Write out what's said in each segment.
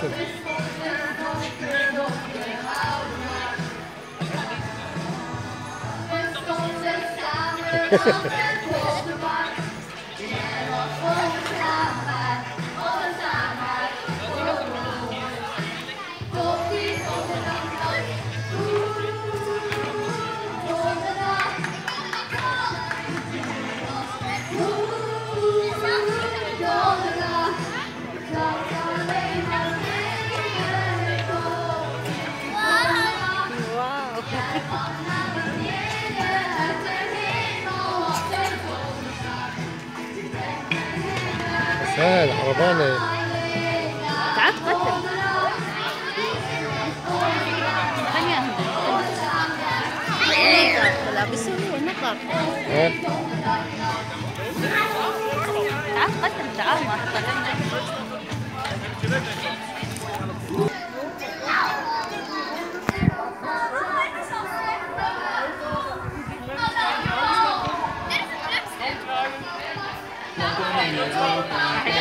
That's. Ha ha ha. سهل عربانة. تعال قدم ثانية. نقر لا بيسوي نقر ها تعال قدم تعال ما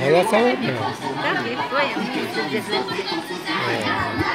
Ela só. Tá, que foi.